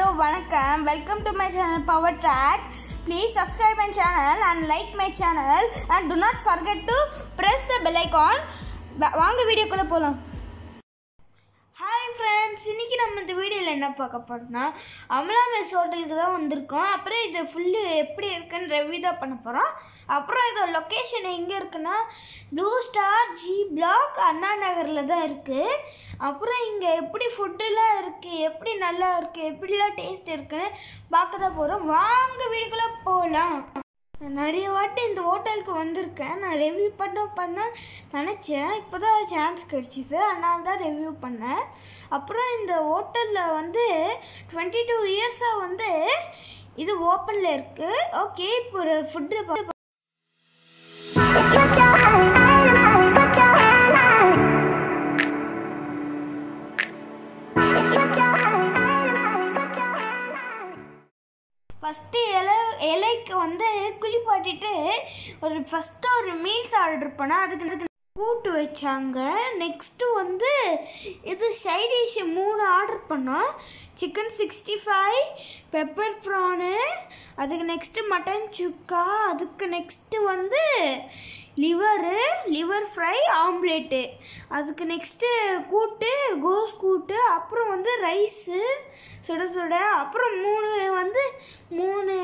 Hello வணக்கம். Welcome to my channel power track please subscribe my channel and like my channel and do not forget to press the bell icon வாங்க வீடியோக்குள்ளே போகலாம் friends இன்றைக்கி நம்ம இந்த வீடியோவில் என்ன பார்க்க போகிறோம்னா அமலா மெஸ் ஹோட்டலுக்கு தான் வந்திருக்கோம். அப்புறம் இது ஃபுல்லு எப்படி இருக்குன்னு ரெவ்யூ தான் பண்ண போகிறோம் அப்புறம் இதோட லொக்கேஷன் எங்கே இருக்குன்னா blue star G block Anna நகரில் தான் இருக்குது அப்புறம் இங்கே எப்படி ஃபுட்டுலாம் இருக்குது எப்படி நல்லா இருக்குது எப்படிலாம் டேஸ்ட் இருக்குன்னு பார்க்க தான் போகிறோம் வாங்க வீடுக்குள்ளே போகலாம் நிறைய வாட்டி இந்த ஹோட்டலுக்கு வந்திருக்கேன். நான் ரிவ்யூ பண்ண பண்ண நினச்சேன். இப்போ தான் சான்ஸ் கிடச்சிது. அதனால தான் ரிவ்யூ பண்ணேன். அப்புறம் இந்த ஹோட்டலில் வந்து டுவெண்ட்டி டூ இயர்ஸாக வந்து இது ஓப்பனில் இருக்குது ஓகே இப்போ ஒரு ஃபுட்டு ஃபஸ்ட்டு இலை இலைக்கு வந்து குளிப்பாட்டிட்டு ஒரு ஃபஸ்ட்டு ஒரு மீல்ஸ் ஆர்டர் பண்ணால் அதுக்கு அதுக்கு கூட்டு வச்சாங்க. நெக்ஸ்ட்டு வந்து இது சைட் டிஷ் மூணு ஆர்டர் பண்ணோம். Chicken sixty five pepper prawn அதுக்கு நெக்ஸ்ட்டு மட்டன் சுக்கா அதுக்கு நெக்ஸ்ட்டு வந்து லிவரு லிவர் ஃப்ரை ஆம்லேட்டு. அதுக்கு நெக்ஸ்ட்டு கூட்டு கோஸ் கூட்டு அப்புறம் வந்து ரைஸு சுட சுட. அப்புறம் மூணு வந்து மூணு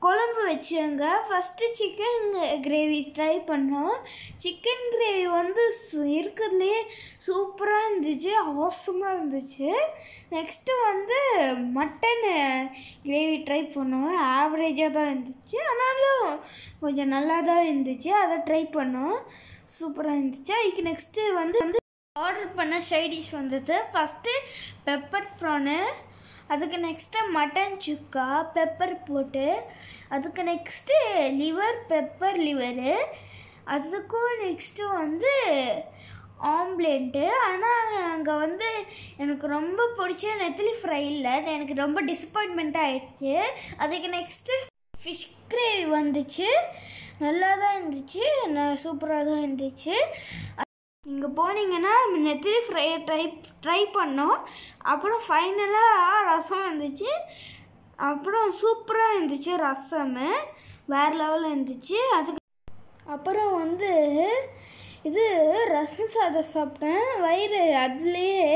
குழம்பு வச்சுங்க. ஃபஸ்ட்டு சிக்கன் கிரேவி ட்ரை பண்ணோம். சிக்கன் கிரேவி வந்து இருக்கிறதுல சூப்பராக இருந்துச்சு ஆசமாக இருந்துச்சு. நெக்ஸ்ட்டு வந்து மட்டன் கிரேவி ட்ரை பண்ணோம் ஆவரேஜாக தான் இருந்துச்சு. ஆனாலும் கொஞ்சம் நல்லா தான் இருந்துச்சு. அதை ட்ரை பண்ணோம். சூப்பராக இருந்துச்சு? அதுக்கு நெக்ஸ்ட்டு வந்து வந்து ஆர்டர் பண்ண சைடிஷ் வந்தது. ஃபஸ்ட்டு பெப்பர் ப்ரானு அதுக்கு நெக்ஸ்ட்டு மட்டன் சுக்கா பெப்பர் போட்டு அதுக்கு நெக்ஸ்ட்டு லிவர் பெப்பர் லிவரு அதுக்கும் நெக்ஸ்ட்டு வந்து ஆம்லேட்டு ஆனால் அங்கே வந்து எனக்கு ரொம்ப பிடிச்ச நெத்திலி ஃப்ரை இல்லை. எனக்கு ரொம்ப டிசப்பாயின்மெண்ட் ஆயிடுச்சு. அதுக்கு நெக்ஸ்ட்டு ஃபிஷ் கிரேவி வந்துச்சு. நல்லா தான் இருந்துச்சு. சூப்பராக தான் இருந்துச்சு. நீங்கள் போனீங்கன்னா நெத்திலி ஃப்ரை ட்ரை ட்ரை பண்ணோம். அப்புறம் ஃபைனலாக ரசம் இருந்துச்சு அப்புறம் சூப்பராக இருந்துச்சு ரசம். வேறு லெவலில் இருந்துச்சு. அதுக்கு அப்புறம் வந்து இது ரசம் சாதம் சாப்பிட்டேன். வயிறு அதுலேயே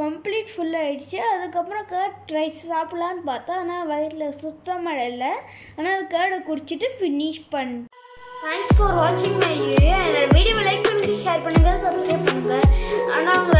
கம்ப்ளீட் ஃபுல்லாகிடுச்சு அதுக்கப்புறம் கேர்ட் ரைஸ் சாப்பிட்லான்னு பார்த்தா ஆனால் வயிறில் சுத்தமாக இல்லை ஆனால் அது கேர்டை குடிச்சிட்டு ஃபினிஷ் பண்ணிட்டேன் தேங்க்ஸ் ஃபார் வாட்சிங் மை வீடியோ என்னோடய வீடியோவை லைக் பண்ணுங்க ஷேர் பண்ணுங்கள் சப்ஸ்கிரைப் பண்ணுங்கள் ஆனால் உங்களோட